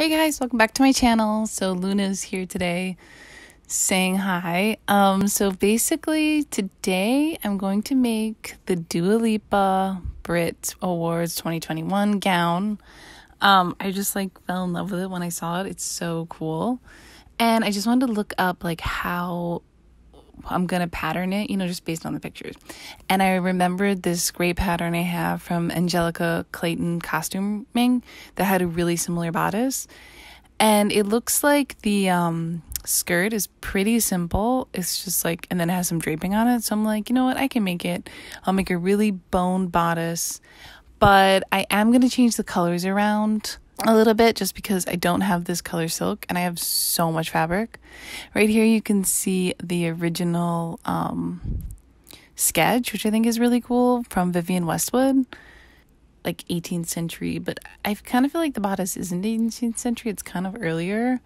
Hey guys, welcome back to my channel. So Luna's here today saying hi. Um so basically today I'm going to make the Dua Lipa Brit Awards 2021 gown. Um I just like fell in love with it when I saw it. It's so cool. And I just wanted to look up like how I'm gonna pattern it, you know, just based on the pictures. And I remembered this great pattern I have from Angela Clayton Costuming that had a really similar bodice. And it looks like the um, skirt is pretty simple. It's just like, and then it has some draping on it. So I'm like, you know what? I can make it. I'll make a really boned bodice. But I am gonna change the colors around a little bit just because I don't have this color silk and I have so much fabric. Right here you can see the original um, sketch, which I think is really cool from Vivienne Westwood, like 18th century, but I kind of feel like the bodice isn't 18th century, it's kind of earlier,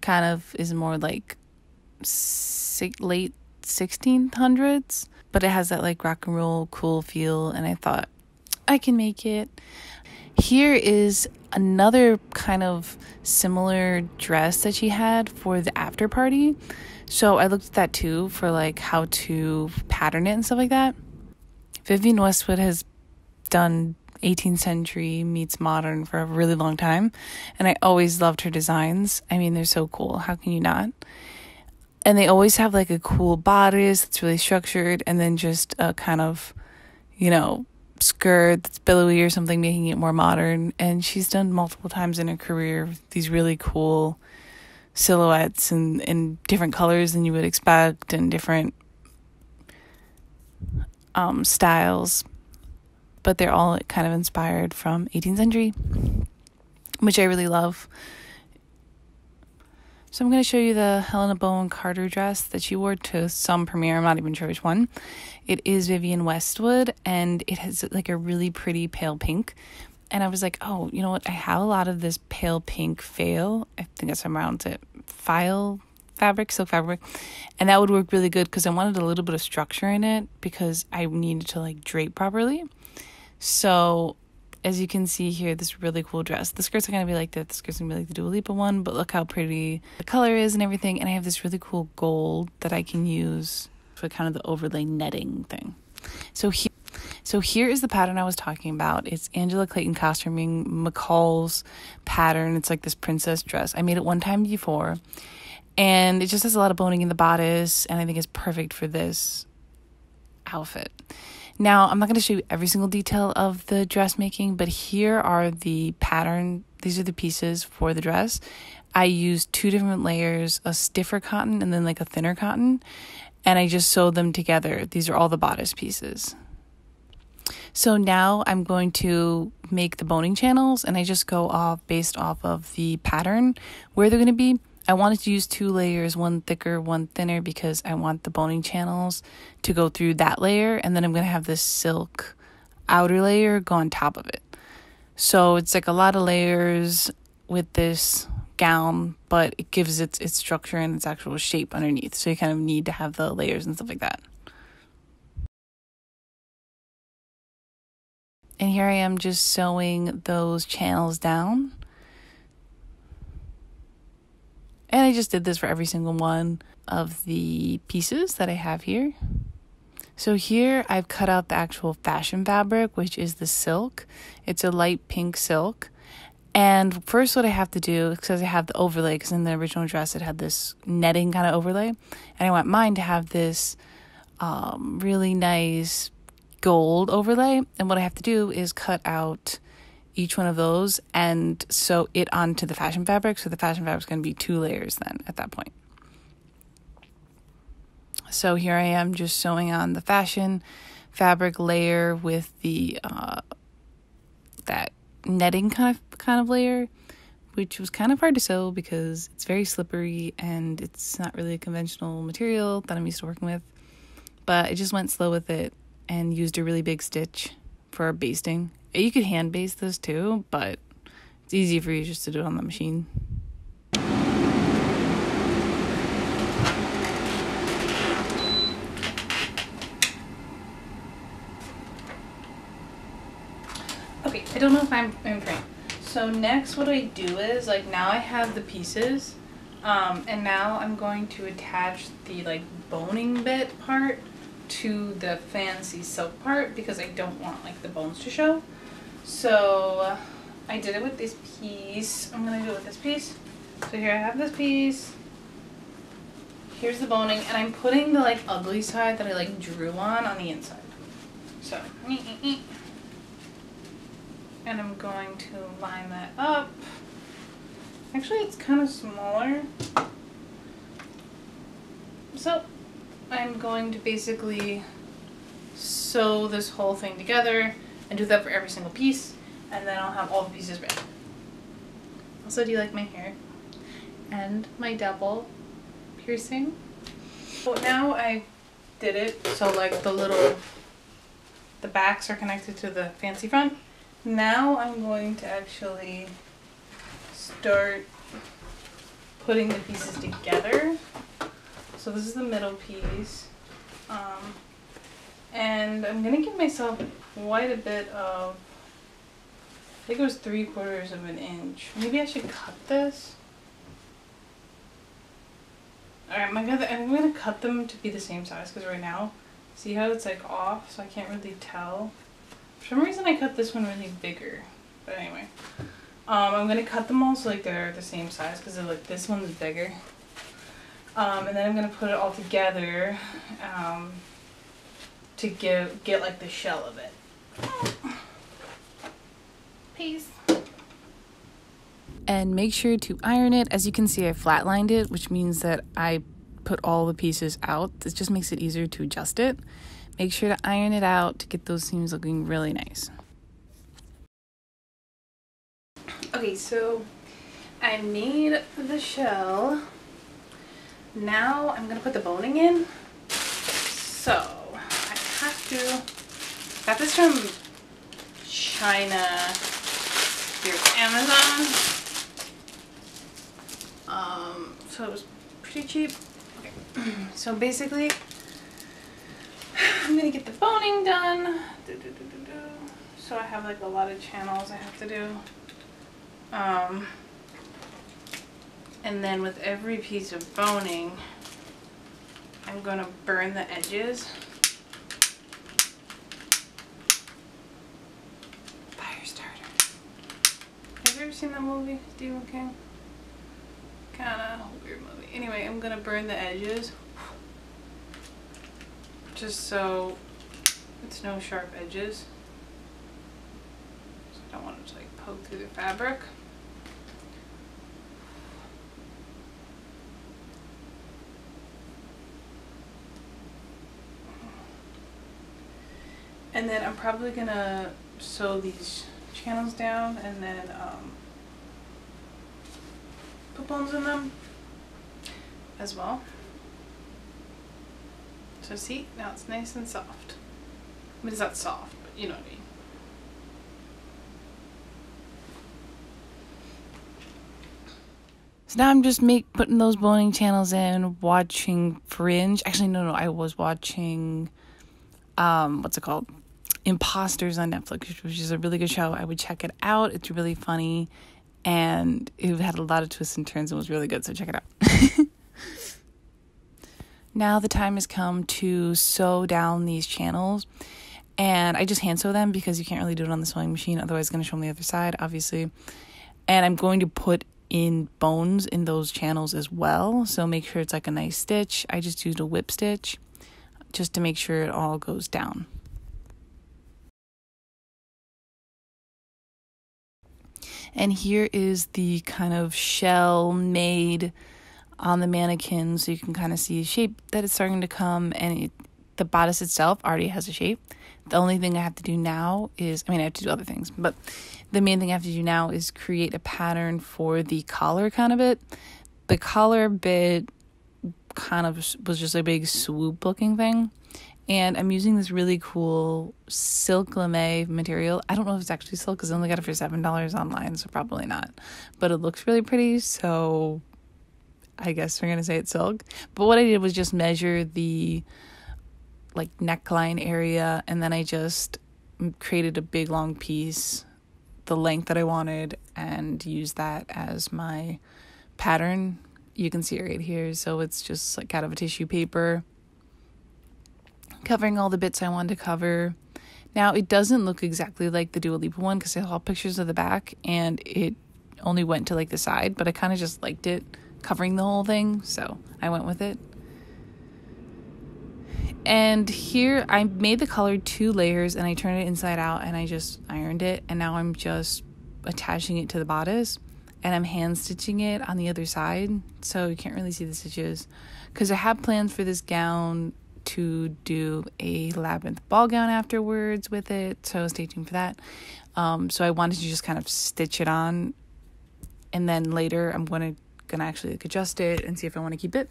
kind of is more like late 1600s, but it has that like rock and roll cool feel and I thought I can make it. Here is another kind of similar dress that she had for the after party. So I looked at that too for like how to pattern it and stuff like that. Vivienne Westwood has done 18th century meets modern for a really long time, and I always loved her designs. I mean, they're so cool. How can you not? And they always have like a cool bodice that's really structured, and then just a kind of, you know, skirt that's billowy or something, making it more modern. And she's done multiple times in her career these really cool silhouettes and in different colors than you would expect and different um, styles. But they're all kind of inspired from 18th century, which I really love. So I'm going to show you the Helena Bonham Carter dress that she wore to some premiere. I'm not even sure which one. It is Vivienne Westwood and it has like a really pretty pale pink. And I was like, oh, you know what? I have a lot of this pale pink fail. I think that's around it. Faille fabric, silk fabric. And that would work really good because I wanted a little bit of structure in it because I needed to like drape properly. So as you can see here, this really cool dress. The skirts are gonna be like that. The skirt's gonna be like the Dua Lipa one, but look how pretty the color is and everything. And I have this really cool gold that I can use for kind of the overlay netting thing. So here, so here is the pattern I was talking about. It's Angela Clayton costuming McCall's pattern. It's like this princess dress. I made it one time before, and it just has a lot of boning in the bodice, and I think it's perfect for this outfit. Now, I'm not going to show you every single detail of the dressmaking, but here are the pattern. These are the pieces for the dress. I used two different layers, a stiffer cotton and then like a thinner cotton, and I just sewed them together. These are all the bodice pieces. So now I'm going to make the boning channels and I just go off based off of the pattern where they're going to be. I wanted to use two layers, one thicker, one thinner, because I want the boning channels to go through that layer, and then I'm going to have this silk outer layer go on top of it. So it's like a lot of layers with this gown, but it gives its its structure and its actual shape underneath. So you kind of need to have the layers and stuff like that. And here I am just sewing those channels down. And I just did this for every single one of the pieces that I have here. So here I've cut out the actual fashion fabric, which is the silk. It's a light pink silk. And first, what I have to do, because I have the overlay, because in the original dress it had this netting kind of overlay, and I want mine to have this um, really nice gold overlay. And what I have to do is cut out each one of those and sew it onto the fashion fabric. So the fashion fabric is going to be two layers then at that point. So here I am just sewing on the fashion fabric layer with the uh, that netting kind of kind of layer, which was kind of hard to sew because it's very slippery and it's not really a conventional material that I'm used to working with. But I just went slow with it and used a really big stitch for basting you could hand base this too, but it's easy for you just to do it on the machine. Okay, I don't know if I'm in frame. so next what I do is like now I have the pieces um, and now I'm going to attach the like boning bit part to the fancy silk part because I don't want like the bones to show. So uh, I did it with this piece. I'm going to do it with this piece. So here I have this piece. Here's the boning and I'm putting the like ugly side that I like drew on on the inside. So, and I'm going to line that up. Actually, it's kind of smaller. So, I'm going to basically sew this whole thing together and do that for every single piece, and then I'll have all the pieces ready. Also, do you like my hair? And my double piercing? So now I did it so like the little, the backs are connected to the fancy front now I'm going to actually start putting the pieces together. So this is the middle piece. Um, and I'm going to give myself quite a bit of, I think it was three quarters of an inch. Maybe I should cut this. Alright, I'm gonna, I'm gonna cut them to be the same size because right now, see how it's like off so I can't really tell. For some reason I cut this one really bigger. But anyway. Um, I'm going to cut them all so like they're the same size because like this one's bigger. Um, and then I'm going to put it all together um, to give get like the shell of it. Peace. And make sure to iron it. As you can see, I flatlined it, which means that I put all the pieces out. It just makes it easier to adjust it. Make sure to iron it out to get those seams looking really nice. Okay, so I made the shell. Now I'm gonna put the boning in. So I have to, got this from China, here's Amazon. Um, so it was pretty cheap. Okay, so basically I'm gonna get the boning done. Do, do, do, so I have like a lot of channels I have to do. Um, and then with every piece of boning, I'm gonna burn the edges. Fire starter. Have you ever seen that movie, Stephen King? Kinda weird movie. Anyway, I'm gonna burn the edges just so it's no sharp edges. So I don't want it to like poke through the fabric. And then I'm probably gonna sew these channels down and then um, bones in them as well. So see, now it's nice and soft. I mean, it's not soft, but you know what I mean. So now I'm just make putting those boning channels in, watching Fringe. Actually, no, no, I was watching, um, what's it called? Imposters on Netflix, which is a really good show. I would check it out. It's really funny, and it had a lot of twists and turns and was really good. So check it out. now the time has come to sew down these channels. And I just hand sew them because you can't really do it on the sewing machine. Otherwise, it's going to show on the other side, obviously. And I'm going to put in bones in those channels as well. So make sure it's like a nice stitch. I just used a whip stitch just to make sure it all goes down. And here is the kind of shell made on the mannequin so you can kind of see the shape that it's starting to come and it, the bodice itself already has a shape. The only thing I have to do now is I mean I have to do other things, but the main thing I have to do now is create a pattern for the collar kind of bit. The collar bit kind of was just a big swoop looking thing. And I'm using this really cool silk lame material. I don't know if it's actually silk because I only got it for $7 online, so probably not. But it looks really pretty, so I guess we're gonna say it's silk. But what I did was just measure the like neckline area, and then I just created a big long piece the length that I wanted and use that as my pattern. You can see it right here. So it's just like out of a tissue paper, covering all the bits I wanted to cover. Now it doesn't look exactly like the Dua Lipa one because I saw pictures of the back and it only went to like the side, but I kind of just liked it covering the whole thing, so I went with it. And here I made the color two layers and I turned it inside out and I just ironed it and now I'm just attaching it to the bodice and I'm hand stitching it on the other side so you can't really see the stitches because I have plans for this gown to do a labyrinth ball gown afterwards with it so stay tuned for that um, so I wanted to just kind of stitch it on and then later I'm to gonna actually like adjust it and see if I want to keep it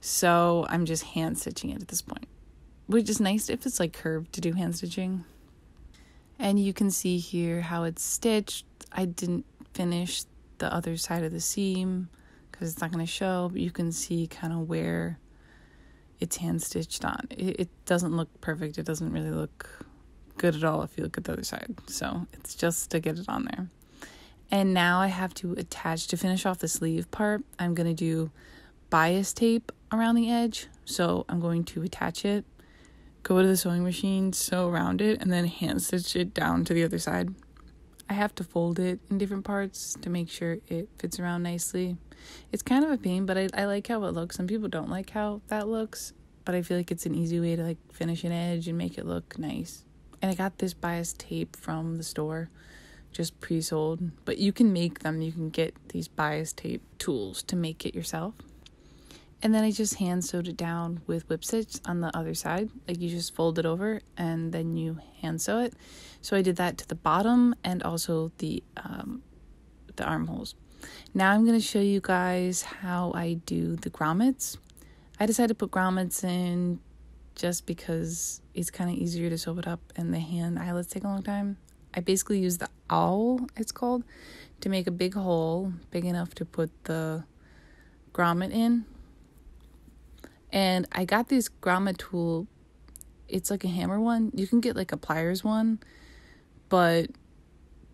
so I'm just hand stitching it at this point, which is nice if it's like curved to do hand stitching. And you can see here how it's stitched. I didn't finish the other side of the seam because it's not going to show, but you can see kind of where it's hand stitched on. It, it doesn't look perfect. It doesn't really look good at all if you look at the other side. So it's just to get it on there. And now I have to attach to finish off the sleeve part. I'm going to do bias tape around the edge. So I'm going to attach it, go to the sewing machine, sew around it, and then hand stitch it down to the other side. I have to fold it in different parts to make sure it fits around nicely. It's kind of a pain, but I, I like how it looks. Some people don't like how that looks, but I feel like it's an easy way to like finish an edge and make it look nice. And I got this bias tape from the store, just pre-sold, but you can make them. You can get these bias tape tools to make it yourself. And then I just hand sewed it down with whip stitch on the other side. Like you just fold it over and then you hand sew it. So I did that to the bottom and also the um, the armholes. Now I'm going to show you guys how I do the grommets. I decided to put grommets in just because it's kind of easier to sew it up and the hand eyelets take a long time. I basically use the awl, it's called, to make a big hole big enough to put the grommet in and I got this grommet tool. It's like a hammer one. You can get like a pliers one, but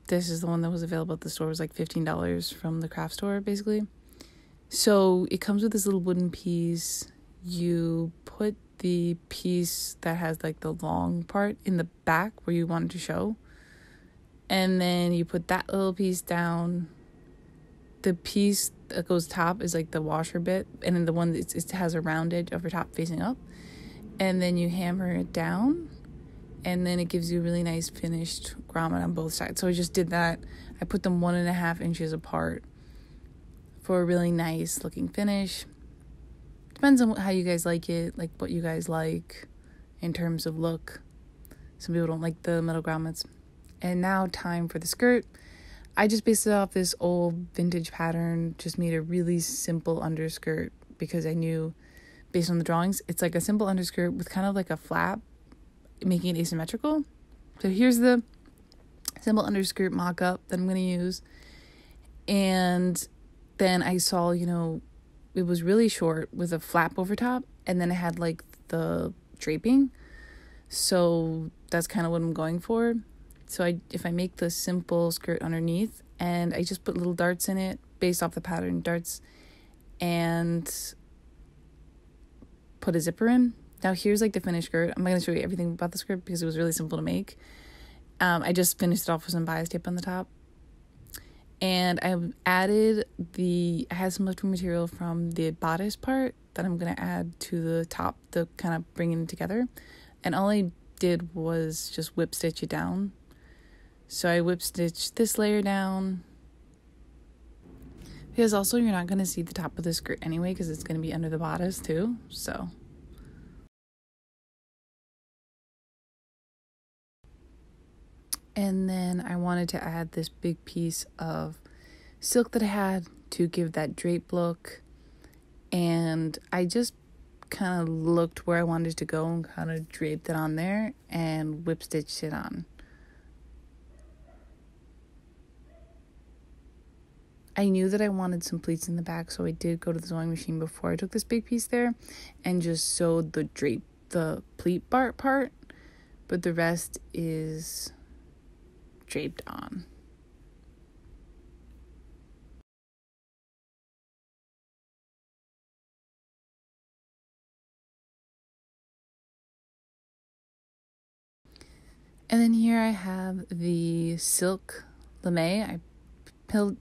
this is the one that was available at the store. It was like fifteen dollars from the craft store, basically. So it comes with this little wooden piece. You put the piece that has like the long part in the back where you want it to show. And then you put that little piece down. The piece that goes top is like the washer bit, and then the one that it has a round edge over top facing up, and then you hammer it down, and then it gives you a really nice finished grommet on both sides. So I just did that. I put them one and a half inches apart for a really nice looking finish. Depends on how you guys like it, like what you guys like in terms of look. Some people don't like the metal grommets. And now time for the skirt. I just based it off this old vintage pattern, just made a really simple underskirt because I knew based on the drawings, it's like a simple underskirt with kind of like a flap, making it asymmetrical. So here's the simple underskirt mock up that I'm going to use. And then I saw, you know, it was really short with a flap over top, and then it had like the draping. So that's kind of what I'm going for. So I if I make the simple skirt underneath and I just put little darts in it based off the pattern darts and put a zipper in. Now here's like the finished skirt. I'm not gonna show you everything about the skirt because it was really simple to make. Um, I just finished it off with some bias tape on the top. And I added the I had some leftover material from the bodice part that I'm gonna add to the top to kind of bring it together. And all I did was just whip stitch it down so I whip stitch this layer down. Because also you're not going to see the top of the skirt anyway because it's going to be under the bodice too. So And then I wanted to add this big piece of silk that I had to give that drape look. And I just kind of looked where I wanted to go and kind of draped it on there and whip stitched it on. I knew that I wanted some pleats in the back, so I did go to the sewing machine before I took this big piece there and just sewed the drape, the pleat part part, but the rest is draped on. And then here I have the silk lame. I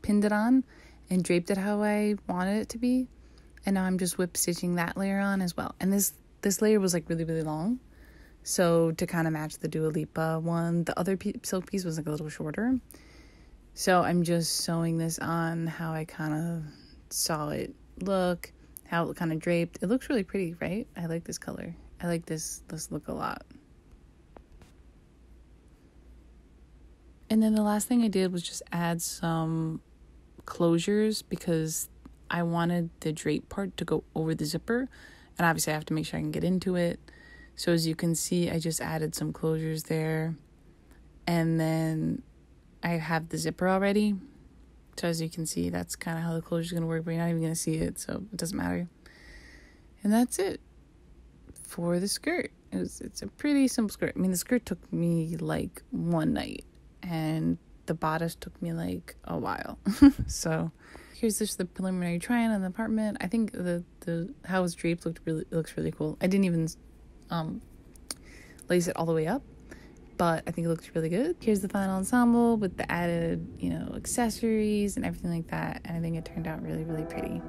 pinned it on and draped it how I wanted it to be. And now I'm just whip stitching that layer on as well. And this this layer was like really really long. So to kind of match the Dua Lipa one, the other silk piece was like a little shorter. So I'm just sewing this on how I kind of saw it look, how it kind of draped. It looks really pretty, right? I like this color. I like this this look a lot. And then the last thing I did was just add some closures because I wanted the drape part to go over the zipper. And obviously, I have to make sure I can get into it. So, as you can see, I just added some closures there. And then I have the zipper already. So, as you can see, that's kind of how the closure is going to work, but you're not even going to see it, so it doesn't matter. And that's it for the skirt. It was, it's a pretty simple skirt. I mean, the skirt took me like one night and the bodice took me like a while. so here's just the preliminary try on the apartment. I think the the how it's draped looked really looks really cool. I didn't even um lace it all the way up, but I think it looks really good. Here's the final ensemble with the added, you know, accessories and everything like that. And I think it turned out really, really pretty.